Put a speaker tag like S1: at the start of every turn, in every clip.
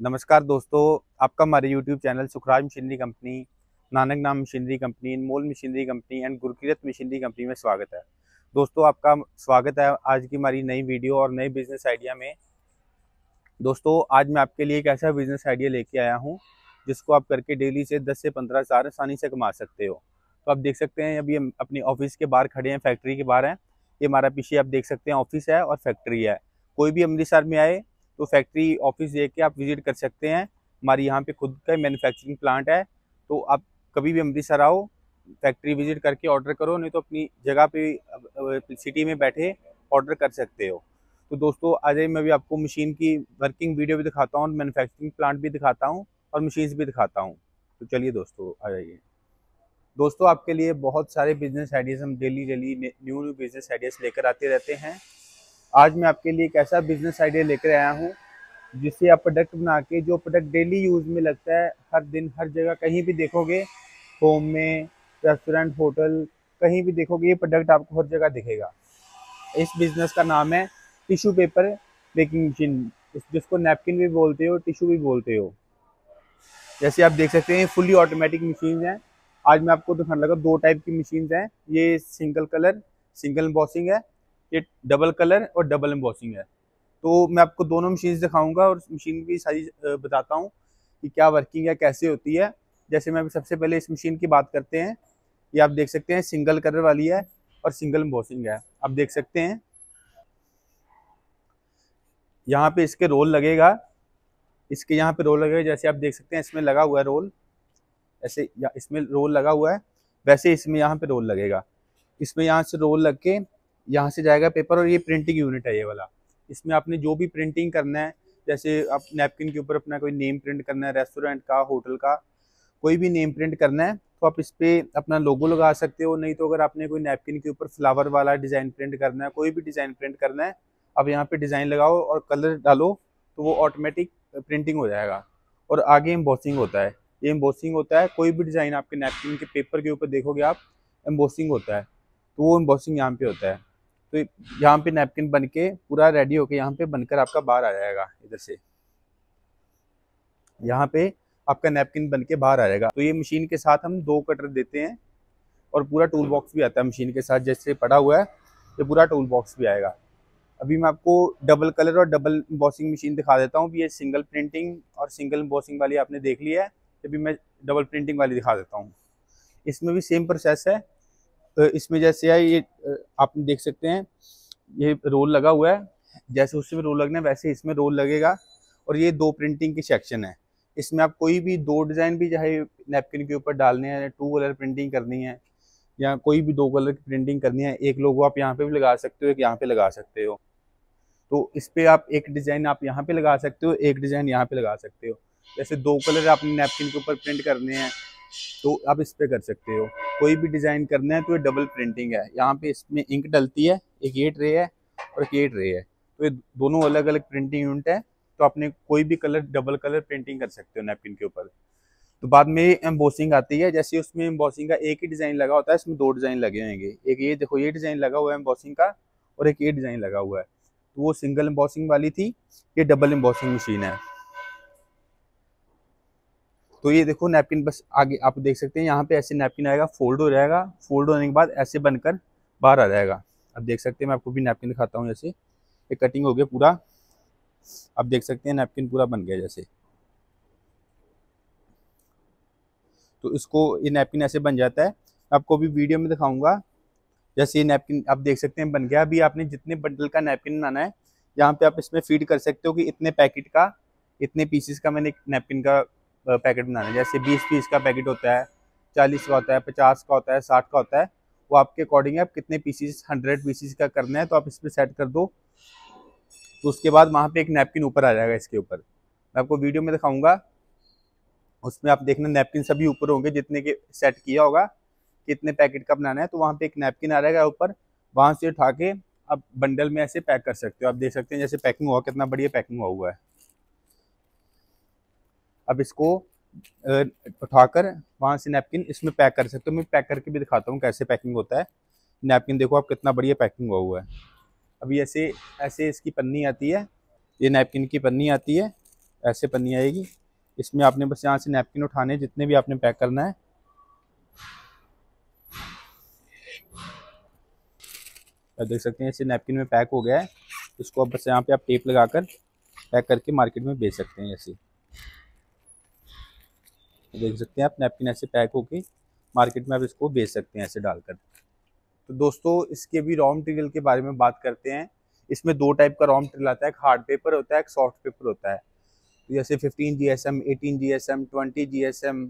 S1: नमस्कार दोस्तों, आपका हमारे YouTube channel Sukhraj machinery company Nanak नाम machinery company mole machinery company and Gurkirat machinery company में स्वागत है। दोस्तों, आपका स्वागत है आज की हमारी नई वीडियो और नए बिज़नेस आइडिया में। दोस्तों, आज मैं आपके लिए एक ऐसा बिज़नेस आइडिया लेके आया हूँ, जिसको आप करके डेली से 10 से 15 हज़ार आसानी से कमा सकते हो। तो आप देख सकते हैं, अभी हम अपने ऑफ़िस के बाहर खड़े हैं फैक्ट्री के बाहर हैं। ये हमारा पीछे आप देख सकते हैं ऑफ़िस है और फैक्ट्री है। कोई भी अमृतसर में आए तो फैक्ट्री ऑफ़िस देख के आप विज़िट कर सकते हैं। हमारी यहाँ पे खुद का मैन्युफैक्चरिंग प्लांट है तो आप कभी भी अमृतसर आओ फैक्ट्री विज़िट करके ऑर्डर करो, नहीं तो अपनी जगह पे सिटी में बैठे ऑर्डर कर सकते हो। तो दोस्तों, आज मैं भी आपको मशीन की वर्किंग वीडियो भी दिखाता हूँ मैनुफैक्चरिंग प्लांट भी दिखाता हूँ और मशीन्स भी दिखाता हूँ। तो चलिए दोस्तों, आ जाइए। दोस्तों, आपके लिए बहुत सारे बिज़नेस आइडियाज़ हम daily daily new new business ideas लेकर आते रहते हैं। आज मैं आपके लिए एक ऐसा बिज़नेस आइडिया लेकर आया हूँ जिससे आप प्रोडक्ट बना के जो प्रोडक्ट डेली यूज़ में लगता है, हर दिन, हर जगह कहीं भी देखोगे होम में रेस्टोरेंट होटल कहीं भी देखोगे, ये प्रोडक्ट आपको हर जगह दिखेगा। इस बिज़नेस का नाम है टिश्यू पेपर बेकिंग मशीन जिसको नैपकिन भी बोलते हो टिश्यू भी बोलते हो। जैसे आप देख सकते हैं फुली ऑटोमेटिक मशीन है। आज मैं आपको दिखाने लगा, दो टाइप की मशीन हैं। ये सिंगल कलर सिंगल बॉसिंग है। ये डबल कलर और डबल एम्बॉसिंग है। तो मैं आपको दोनों मशीन दिखाऊँगा और मशीन की सारी बताता हूँ कि क्या वर्किंग है, कैसे होती है। जैसे मैं सबसे पहले इस मशीन की बात करते हैं, ये आप देख सकते हैं सिंगल कलर वाली है और सिंगल एम्बॉसिंग है। आप देख सकते हैं। यहाँ पे इसके रोल लगेगा। इसके यहाँ पे रोल लगेगा, जैसे आप देख सकते हैं इसमें लगा हुआ है रोल ऐसे इसमें रोल लगा हुआ है, वैसे इसमें यहाँ पे रोल लगेगा। इसमें यहाँ से रोल लग के यहाँ से जाएगा पेपर और ये प्रिंटिंग यूनिट है ये वाला। इसमें आपने जो भी प्रिंटिंग करना है, जैसे आप नैपकिन के ऊपर अपना कोई नेम प्रिंट करना है रेस्टोरेंट का होटल का, कोई भी नेम प्रिंट करना है तो आप इस पर अपना लोगो लगा सकते हो। नहीं तो अगर आपने कोई नैपकिन के ऊपर फ्लावर वाला डिज़ाइन प्रिंट करना है, कोई भी डिज़ाइन प्रिंट करना है, आप यहाँ पे डिज़ाइन लगाओ और कलर डालो तो वो ऑटोमेटिक प्रिंटिंग हो जाएगा। और आगे एम्बोसिंग होता है। ये एम्बोसिंग होता है। कोई भी डिज़ाइन आपके नैपकिन के पेपर के ऊपर देखोगे आप एम्बोसिंग होता है। तो वो एम्बोसिंग यहाँ पे होता है। तो यहाँ पे नैपकिन बन के पूरा रेडी होके यहाँ पे बनकर आपका बाहर आ जाएगा, इधर से। यहाँ पे आपका नैपकिन बन के बाहर आ जाएगा। तो ये मशीन के साथ हम दो कटर देते हैं और पूरा टूल बॉक्स भी आता है मशीन के साथ, जैसे पड़ा हुआ है, ये पूरा टूल बॉक्स भी आएगा। अभी मैं आपको डबल कलर और डबल बॉसिंग मशीन दिखा देता हूँ। ये सिंगल प्रिंटिंग और सिंगल बॉसिंग वाली आपने देख ली है अभी मैं डबल प्रिंटिंग वाली दिखा देता हूँ। इसमें भी सेम प्रोसेस है। इसमें जैसे है, ये आप देख सकते हैं, ये रोल लगा हुआ है, जैसे उसमें रोल लगना है, वैसे इसमें रोल लगेगा, और ये दो प्रिंटिंग की सेक्शन है। इसमें आप कोई भी दो डिज़ाइन भी, चाहे नैपकिन के ऊपर डालने हैं टू कलर प्रिंटिंग करनी है, या कोई भी दो कलर की प्रिंटिंग करनी है, एक लोगो आप यहाँ पे भी लगा सकते हो, एक यहाँ पे लगा सकते हो। तो इस पर आप एक डिज़ाइन आप यहाँ पे लगा सकते हो, एक डिज़ाइन यहाँ पे लगा सकते हो। जैसे दो कलर आपने नैपकिन के ऊपर प्रिंट करने हैं तो आप इस पर कर सकते हो। कोई भी डिज़ाइन करना है तो ये डबल प्रिंटिंग है। यहाँ पे इसमें इंक डलती है, एक ये ट्रे है और एक ये ट्रे है। तो ये दोनों अलग अलग प्रिंटिंग यूनिट है। तो आपने कोई भी कलर डबल कलर प्रिंटिंग कर सकते हो नैपकिन के ऊपर। तो बाद में एम्बोसिंग आती है। जैसे उसमें एम्बोसिंग का एक ही डिज़ाइन लगा होता है, इसमें दो डिज़ाइन लगे होंगे। एक ये देखो, ये डिज़ाइन लगा हुआ है एम्बोसिंग का और एक ये डिज़ाइन लगा हुआ है। तो वो सिंगल एम्बोसिंग वाली थी, ये डबल एम्बोसिंग मशीन है। तो ये देखो नैपकिन बस आगे आप देख सकते हैं, यहाँ पे ऐसे नैपकिन आएगा फोल्ड हो जाएगा फोल्ड होने के बाद ऐसे बनकर बाहर आ जाएगा। अब देख सकते हैं, मैं आपको भी नैपकिन दिखाता हूँ जैसे। ये कटिंग हो गया पूरा। अब देख सकते हैं नैपकिन पूरा बन गया जैसे। तो इसको, ये नैपकिन ऐसे बन जाता है। आपको भी वीडियो में दिखाऊँगा, जैसे ये नैपकिन आप देख सकते हैं, बन गया। अभी आपने जितने बंडल का नैपकिन बनाना है, यहाँ पे आप इसमें फ़ीड कर सकते हो कि इतने पैकेट का, इतने पीसेस का मैंने नैपकिन का पैकेट बनाना। है जैसे बीस पीस का पैकेट होता है, चालीस का होता है, पचास का होता है, साठ का होता है, वो आपके अकॉर्डिंग है। आप कितने पीसीस, हंड्रेड पीसीस का करना है तो आप इस पर सेट कर दो। तो उसके बाद वहाँ पे एक नैपकिन ऊपर आ जाएगा इसके ऊपर। मैं आपको वीडियो में दिखाऊँगा। उसमें आप देखना, नैपकिन सभी ऊपर होंगे, जितने के सेट किया होगा, कितने पैकेट का बनाना है तो वहाँ पे एक नैपकिन आ जाएगा ऊपर। वहाँ से उठा के आप बंडल में ऐसे पैक कर सकते हो। आप देख सकते हैं, जैसे पैकिंग हुआ, कितना बढ़िया पैकिंग हुआ हुआ है। अब इसको उठाकर वहाँ से नैपकिन इसमें पैक कर सकते हो। मैं पैक करके भी दिखाता हूँ कैसे पैकिंग होता है। नैपकिन देखो आप कितना बढ़िया पैकिंग हुआ हुआ है। अभी ऐसे ऐसे इसकी पन्नी आती है। ये नैपकिन की पन्नी आती है। ऐसे पन्नी आएगी। इसमें आपने बस यहाँ से नैपकिन उठाने जितने भी आपने पैक करना है। आप देख सकते हैं इसे नैपकिन में पैक हो गया है। इसको अब बस यहाँ पे आप टेप लगाकर पैक करके मार्केट में बेच सकते हैं, ऐसे। देख सकते हैं आप नैपकिन ऐसे पैक होके मार्केट में आप इसको बेच सकते हैं ऐसे डालकर। तो दोस्तों इसके भी रॉ मटेरियल के बारे में बात करते हैं। इसमें दो टाइप का रॉ मटेरियल आता है एक हार्ड पेपर होता है एक सॉफ्ट पेपर होता है। तो जैसे 15 G S M eighteen G S M twenty G S M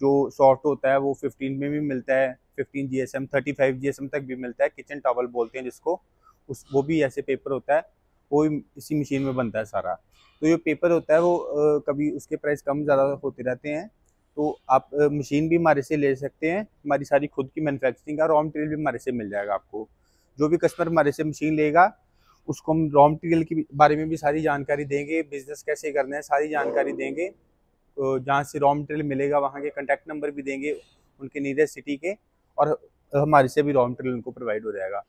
S1: जो सॉफ्ट होता है वो 15 में भी मिलता है 15 G S M thirty five G S M तक भी मिलता है किचन टावल बोलते हैं जिसको। उस वो भी ऐसे पेपर होता है वो इसी मशीन में बनता है सारा। तो ये पेपर होता है वो आ, कभी उसके प्राइस कम ज़्यादा होते रहते हैं। तो आप मशीन भी हमारे से ले सकते हैं। हमारी सारी खुद की मैन्युफैक्चरिंग का रॉ मटेरियल भी हमारे से मिल जाएगा आपको। जो भी कस्टमर हमारे से मशीन लेगा, उसको हम रॉ मटेरियल के बारे में भी सारी जानकारी देंगे बिज़नेस कैसे करना है सारी जानकारी देंगे। तो जहाँ से रॉ मटेरियल मिलेगा, वहाँ के कंटेक्ट नंबर भी देंगे उनके नीरेस्ट सिटी के और हमारे से भी रॉ मटेरियल उनको प्रोवाइड हो जाएगा।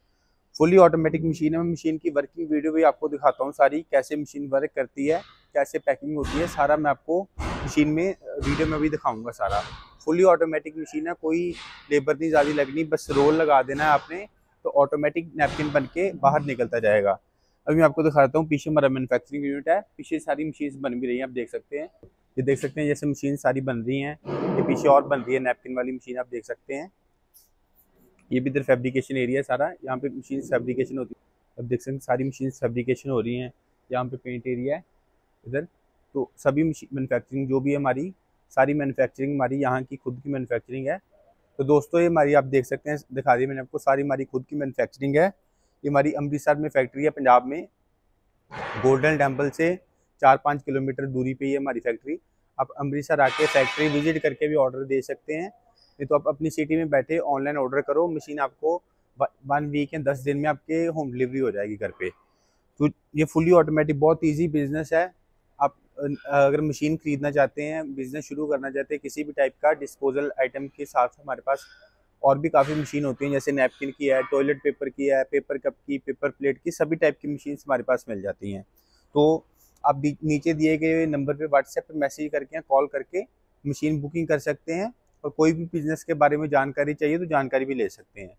S1: फुली ऑटोमेटिक मशीन है। मैं मशीन की वर्किंग वीडियो भी आपको दिखाता हूँ सारी, कैसे मशीन वर्क करती है, कैसे पैकिंग होती है, सारा मैं आपको मशीन में, वीडियो में भी दिखाऊँगा सारा। फुली ऑटोमेटिक मशीन है, कोई लेबर नहीं, ज़्यादा लगनी बस रोल लगा देना है आपने तो ऑटोमेटिक नैपकिन बन के बाहर निकलता जाएगा। अभी मैं आपको दिखाता हूँ, पीछे हमारा मैनुफैक्चरिंग यूनिट है, पीछे सारी मशीन बन भी रही हैं, आप देख सकते हैं। ये देख सकते हैं, जैसे मशीन सारी बन रही हैं, ये पीछे और बन रही है, नैपकिन वाली मशीन आप देख सकते हैं। ये भी इधर फैब्रिकेशन एरिया है सारा। यहाँ पे मशीन फैब्रिकेशन होती है। अब देख सकते हैं, सारी मशीन फैब्रिकेशन हो रही हैं। यहाँ पे पेंट एरिया है इधर। तो सभी मैनुफैक्चरिंग जो भी है हमारी, सारी मैनुफैक्चरिंग हमारी यहाँ की खुद की मैनुफैक्चरिंग है। तो दोस्तों, ये हमारी आप देख सकते हैं, दिखा दी मैंने आपको, सारी हमारी खुद की मैनुफैक्चरिंग है। ये हमारी अमृतसर में फैक्ट्री है, पंजाब में। गोल्डन टेंपल से चार पाँच किलोमीटर दूरी पे ही है हमारी फैक्ट्री आप अमृतसर आके फैक्ट्री विज़िट करके भी ऑर्डर दे सकते हैं। नहीं तो आप अपनी सिटी में बैठे ऑनलाइन ऑर्डर करो मशीन आपको वन वीक या दस दिन में आपके होम डिलीवरी हो जाएगी घर पे। तो ये फुली ऑटोमेटिक बहुत ईजी बिज़नेस है। आप, अगर मशीन खरीदना चाहते हैं बिज़नेस शुरू करना चाहते हैं, किसी भी टाइप का डिस्पोजल आइटम के साथ हमारे पास और भी काफ़ी मशीन होती हैं, जैसे नैपकिन की है टॉयलेट पेपर की है पेपर कप की पेपर प्लेट की, सभी टाइप की मशीन हमारे पास मिल जाती हैं। तो आप नीचे दिए गए नंबर पे व्हाट्सएप पे मैसेज करके कॉल करके मशीन बुकिंग कर सकते हैं। और कोई भी बिज़नेस के बारे में जानकारी चाहिए तो जानकारी भी ले सकते हैं।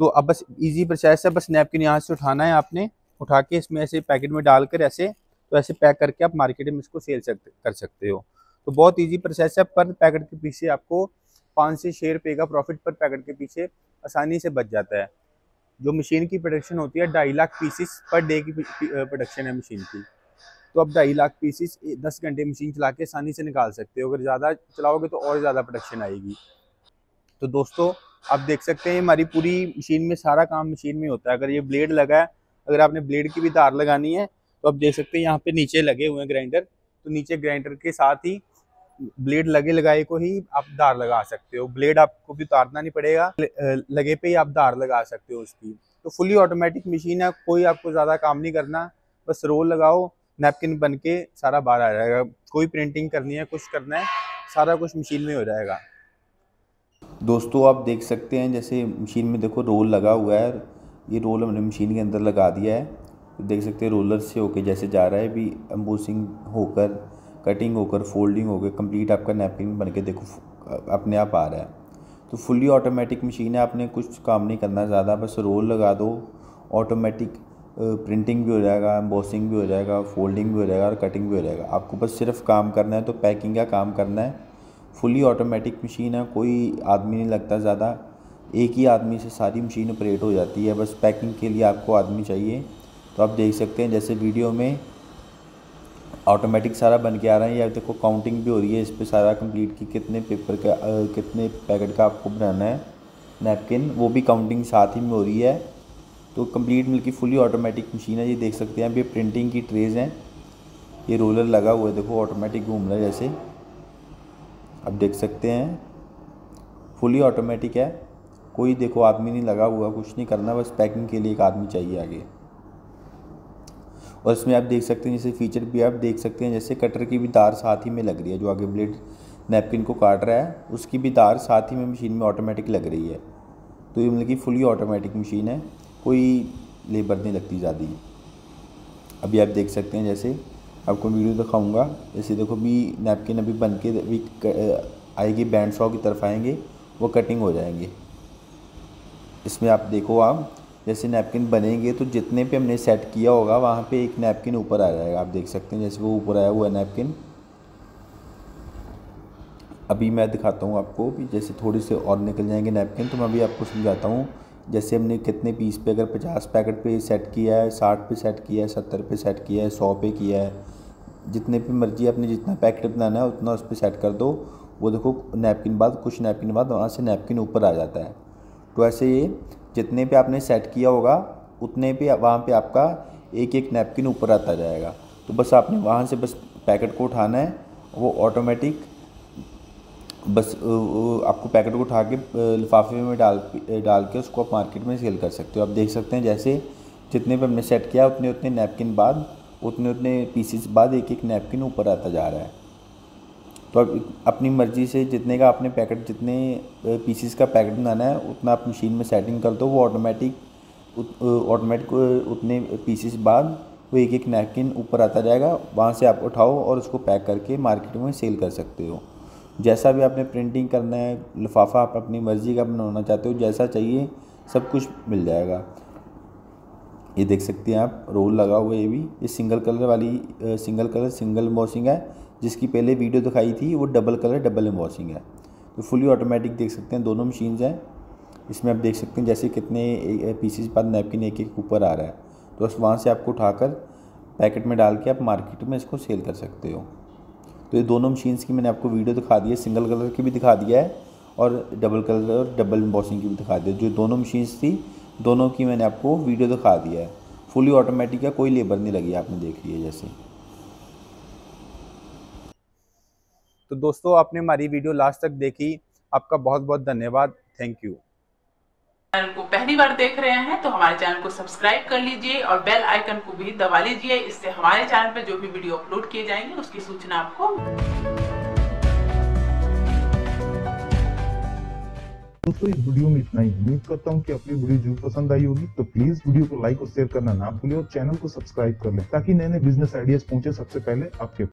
S1: तो अब बस इजी प्रोसेस है, बस नैपकिन यहाँ से उठाना है आपने, उठा के इसमें ऐसे पैकेट में डालकर ऐसे तो ऐसे पैक करके आप मार्केट में इसको सेल सकते कर सकते हो। तो बहुत ईजी प्रोसेस है, पर पैकेट के पीछे आपको पाँच से छः रुपये का प्रॉफिट पर पैकेट के पीछे आसानी से बच जाता है। जो मशीन की प्रोडक्शन होती है, ढाई लाख पीसीस पर डे की प्रोडक्शन है मशीन की। तो आप ढाई लाख पीसीस दस घंटे मशीन चला के आसानी से निकाल सकते हो। अगर ज़्यादा चलाओगे तो और ज़्यादा प्रोडक्शन आएगी। तो दोस्तों, आप देख सकते हैं हमारी पूरी मशीन में, सारा काम मशीन में होता है। अगर ये ब्लेड लगा है, अगर आपने ब्लेड की भी तार लगानी है तो आप देख सकते हैं यहाँ पे नीचे लगे हुए हैं ग्राइंडर तो नीचे ग्राइंडर के साथ ही ब्लेड लगे, लगाए को ही आप धार लगा सकते हो। ब्लेड आपको भी उतारना नहीं पड़ेगा। लगे पे ही आप धार लगा सकते हो उसकी। तो फुली ऑटोमेटिक मशीन है, कोई आपको ज़्यादा काम नहीं करना। बस रोल लगाओ नैपकिन बन के सारा बाहर आ जाएगा। कोई प्रिंटिंग करनी है, कुछ करना है, सारा कुछ मशीन में हो जाएगा।
S2: दोस्तों, आप देख सकते हैं, जैसे मशीन में देखो रोल लगा हुआ है, ये रोल हमने मशीन के अंदर लगा दिया है। देख सकते हैं रोलर से होके जैसे जा रहा है, भी एम्बोसिंग होकर कटिंग होकर फोल्डिंग होकर कंप्लीट आपका नैपकिन बन के देखो, अपने आप आ रहा है। तो फुली ऑटोमेटिक मशीन है, आपने कुछ काम नहीं करना, ज़्यादा बस रोल लगा दो ऑटोमेटिक प्रिंटिंग भी हो जाएगा एम्बॉसिंग भी हो जाएगा फोल्डिंग भी हो जाएगा और कटिंग भी हो जाएगा। आपको बस सिर्फ़ काम करना है तो पैकिंग का काम करना है। फुली ऑटोमेटिक मशीन है, कोई आदमी नहीं लगता ज़्यादा। एक ही आदमी से सारी मशीन ऑपरेट हो जाती है, बस पैकिंग के लिए आपको आदमी चाहिए। तो आप देख सकते हैं, जैसे वीडियो में ऑटोमेटिक सारा बन के आ रहा है, या देखो काउंटिंग भी हो रही है, इस पर सारा कंप्लीट कि कितने पेपर का कितने पैकेट का आपको बनाना है। नैपकिन वो भी काउंटिंग साथ ही में हो रही है। तो complete milky fully automatic machine है, ये देख सकते हैं। अभी प्रिंटिंग की ट्रेज हैं। ये रोलर लगा हुआ है, देखो ऑटोमेटिक घूम रहा है जैसे। अब देख सकते हैं। फुली ऑटोमेटिक है। कोई देखो, आदमी नहीं लगा हुआ, कुछ नहीं करना, बस पैकिंग के लिए एक आदमी चाहिए आगे। और इसमें आप देख सकते हैं, जैसे फीचर भी आप देख सकते हैं, जैसे कटर की भी तार साथ ही में लग रही है, जो आगे ब्लेड नैपकिन को काट रहा है, उसकी भी तार साथ ही में मशीन में ऑटोमेटिक लग रही है। तो ये मतलब कि फुली ऑटोमेटिक मशीन है। कोई लेबर नहीं लगती ज़्यादा। अभी आप देख सकते हैं जैसे, आपको वीडियो दिखाऊँगा। जैसे देखो भी नैपकिन अभी बन के अभी आएगी बैंड सॉ की तरफ़ आएँगे, वो कटिंग हो जाएँगे। इसमें आप देखो आप, जैसे नैपकिन बनेंगे तो जितने पे हमने सेट किया होगा, वहाँ पे एक नैपकिन ऊपर आ जाएगा। आप देख सकते हैं जैसे वो ऊपर आया हुआ है नैपकिन अभी मैं दिखाता हूँ आपको भी जैसे थोड़ी से और निकल जाएँगे नैपकिन तो मैं अभी आपको समझाता हूँ। जैसे हमने कितने पीस पे, अगर पचास पैकेट पे सेट किया है, साठ पे सेट किया है, सत्तर पे सेट किया है, सौ पे किया है, जितने पे मर्ज़ी आपने जितना पैकेट बनाना है, उतना उस पर सेट कर दो। वो देखो नैपकिन बाद, कुछ नैपकिन बाद, वहाँ से नैपकिन ऊपर आ जाता है। तो ऐसे ये, जितने पे आपने सेट किया होगा, उतने पे वहाँ पे आपका एक एक नैपकिन ऊपर आता जाएगा। तो बस आपने वहाँ से बस पैकेट को उठाना है, वो ऑटोमेटिक बस आपको पैकेट को उठा के लिफाफे में डाल डाल के उसको आप मार्केट में सेल कर सकते हो। आप देख सकते हैं जैसे जितने पे हमने सेट किया, उतने उतने नैपकिन बाद, उतने उतने पीसीस बाद एक एक नैपकिन ऊपर आता जा रहा है। तो अब अपनी मर्ज़ी से जितने का आपने पैकेट, जितने पीसीस का पैकेट बनाना है, उतना आप मशीन में सेटिंग कर दो, वो ऑटोमेटिक ऑटोमेटिक उतने पीसीस बाद वो एक एक नैपकिन ऊपर आता जाएगा, वहाँ से आप उठाओ और उसको पैक करके मार्केट में सेल कर सकते हो। जैसा भी आपने प्रिंटिंग करना है, लिफाफा आप अपनी मर्ज़ी का बनवाना चाहते हो, जैसा चाहिए, सब कुछ मिल जाएगा। ये देख सकते हैं आप रोल लगा हुआ ये भी। ये सिंगल कलर वाली सिंगल कलर सिंगल एम्बॉसिंग है, जिसकी पहले वीडियो दिखाई थी, वो डबल कलर डबल एम्बॉसिंग है। तो फुली ऑटोमेटिक देख सकते हैं, दोनों मशीन्स हैं। इसमें आप देख सकते हैं, जैसे कितने पीसीस बाद नैपकिन एक एक ऊपर आ रहा है। तो बस वहाँ से आपको उठाकर पैकेट में डाल के आप मार्केट में इसको सेल कर सकते हो। तो ये दोनों मशीन्स की मैंने आपको वीडियो दिखा दी है। सिंगल कलर की भी दिखा दिया है और डबल कलर और डबल एम्बॉसिंग की भी दिखा दिया जो दोनों मशीन्स थी, दोनों की मैंने आपको वीडियो दिखा दिया है। फुली ऑटोमेटिक है, कोई लेबर नहीं लगी, आपने देख लिया जैसे।
S1: तो दोस्तों, आपने हमारी वीडियो लास्ट तक देखी। आपका बहुत बहुत धन्यवाद। थैंक यू
S3: चैनल को पहली बार देख रहे हैं तो हमारे चैनल को सब्सक्राइब कर लीजिए और बेल आइकन को भी दबा लीजिए। इससे हमारे चैनल पर जो भी वीडियो अपलोड किए जाएँगे, उसकी सूचना आपको
S4: दोस्तों, इस वीडियो में इतना ही। उम्मीद करता हूँ कि अपनी वीडियो ज़रूर पसंद आई होगी। तो प्लीज़ वीडियो को लाइक और शेयर करना ना भूलें और चैनल को सब्सक्राइब कर लें, ताकि नए नए बिज़नेस आइडियाज़ पहुँचे सबसे पहले आपके